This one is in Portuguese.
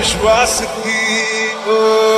vejo a seguir. Oh.